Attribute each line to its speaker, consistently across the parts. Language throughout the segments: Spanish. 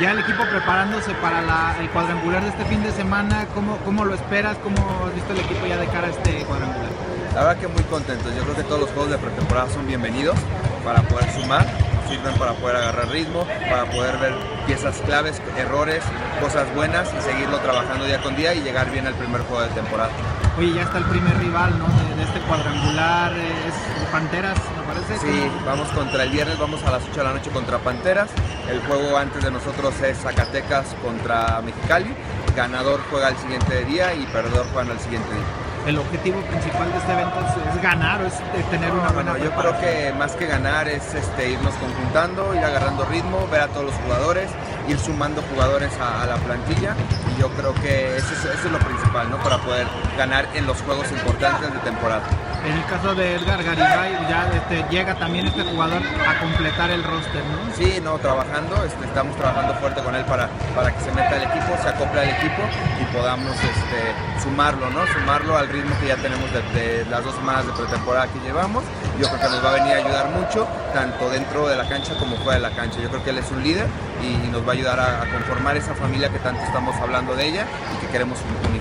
Speaker 1: ya el equipo preparándose para el cuadrangular de este fin de semana, ¿cómo, ¿cómo lo esperas? ¿Cómo has visto el equipo ya de cara a este cuadrangular?
Speaker 2: La verdad que muy contentos, yo creo que todos los juegos de pretemporada son bienvenidos para poder sumar, sirven para poder agarrar ritmo, para poder ver piezas claves, errores, cosas buenas y seguirlo trabajando día con día y llegar bien al primer juego de temporada.
Speaker 1: Oye, ya está el primer rival ¿no? de, de este cuadrangular, eh, es Panteras, me parece.
Speaker 2: Sí, vamos contra el viernes, vamos a las 8 de la noche contra Panteras. El juego antes de nosotros es Zacatecas contra Mexicali. Ganador juega el siguiente día y perdedor juega el siguiente día.
Speaker 1: El objetivo principal de este evento es, es ganar o es tener una buena
Speaker 2: Bueno, yo creo que más que ganar es este, irnos conjuntando, ir agarrando ritmo, ver a todos los jugadores, ir sumando jugadores a, a la plantilla y yo creo que eso es, eso es lo principal, ¿no? Para poder ganar en los juegos importantes de temporada.
Speaker 1: En el caso de Edgar Garibay, ya este, llega también este jugador a completar el roster, ¿no?
Speaker 2: Sí, no, trabajando, este, estamos trabajando fuerte con él para, para que se meta al equipo, se acople al equipo y podamos este, sumarlo, ¿no? Sumarlo al ritmo que ya tenemos de, de las dos semanas de pretemporada que llevamos. Yo creo que nos va a venir a ayudar mucho, tanto dentro de la cancha como fuera de la cancha. Yo creo que él es un líder y, y nos va a ayudar a, a conformar esa familia que tanto estamos hablando de ella y que queremos unir.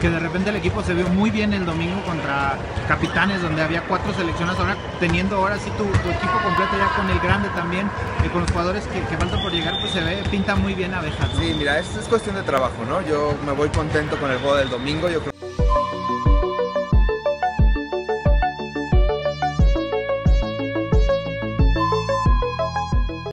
Speaker 1: que de repente el equipo se vio muy bien el domingo contra Capitanes, donde había cuatro selecciones, ahora teniendo ahora sí tu, tu equipo completo ya con el grande también, y con los jugadores que, que faltan por llegar, pues se ve, pinta muy bien abejas. ¿no?
Speaker 2: Sí, mira, esto es cuestión de trabajo, ¿no? Yo me voy contento con el juego del domingo, yo creo